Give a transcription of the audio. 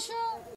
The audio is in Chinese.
生